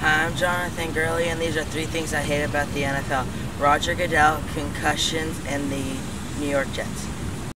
Hi, I'm Jonathan Gurley, and these are three things I hate about the NFL. Roger Goodell, concussions, and the New York Jets.